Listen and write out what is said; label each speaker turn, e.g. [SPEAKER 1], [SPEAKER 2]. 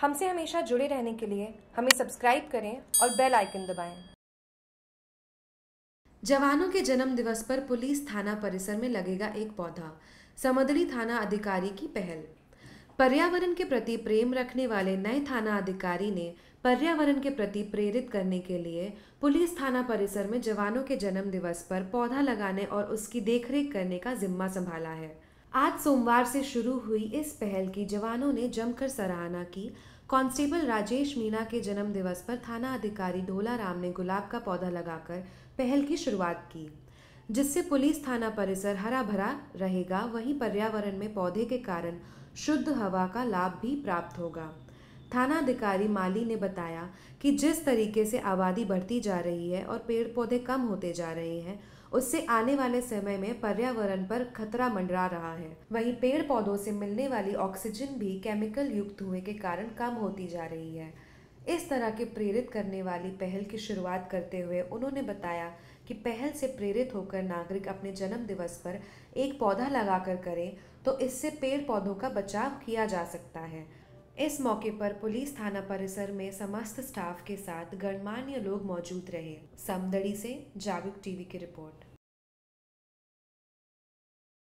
[SPEAKER 1] हमसे हमेशा जुड़े रहने के लिए हमें सब्सक्राइब करें और बेल आइकन दबाएँ।
[SPEAKER 2] जवानों के जन्म दिवस पर पुलिस थाना परिसर में लगेगा एक पौधा समदड़ी थाना अधिकारी की पहल पर्यावरण के प्रति प्रेम रखने वाले नए थाना अधिकारी ने पर्यावरण के प्रति प्रेरित करने के लिए पुलिस थाना परिसर में जवानों के जन्म दिवस पर पौधा लगाने और उसकी देखरेख करने का जिम्मा संभाला है आज सोमवार से शुरू हुई इस पहल की जवानों ने जमकर सराहना की। कांस्टेबल राजेश मीना के जन्म दिवस पर थाना अधिकारी ढोला राम ने गुलाब का पौधा लगाकर पहल की शुरुआत की, जिससे पुलिस थाना परिसर हरा भरा रहेगा। वहीं पर्यावरण में पौधे के कारण शुद्ध हवा का लाभ भी प्राप्त होगा। थाना अधिकारी माली ने बताया कि जिस तरीके से आबादी बढ़ती जा रही है और पेड़ पौधे कम होते जा रहे हैं, उससे आने वाले समय में पर्यावरण पर खतरा मंडरा रहा है। वहीं पेड़ पौधों से मिलने वाली ऑक्सीजन भी केमिकल युक्त हुए के कारण कम होती जा रही है। इस तरह के प्रेरित करने वाली पहल की शुरुआत करते हुए उन्होंने बताया कि पहल से प्रेरित होकर नागरिक अपने जन्म दिवस पर एक पौधा लगाकर करें तो इससे पेड़ पौधों का बचाव किया जा सकता है। इस मौके पर पुलिस थाना परिसर में समस्त स्टाफ के साथ गणमान्य लोग मौजूद रहे। समदड़ी से जागरूक टीवी की रिपोर्ट।